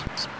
Thanks.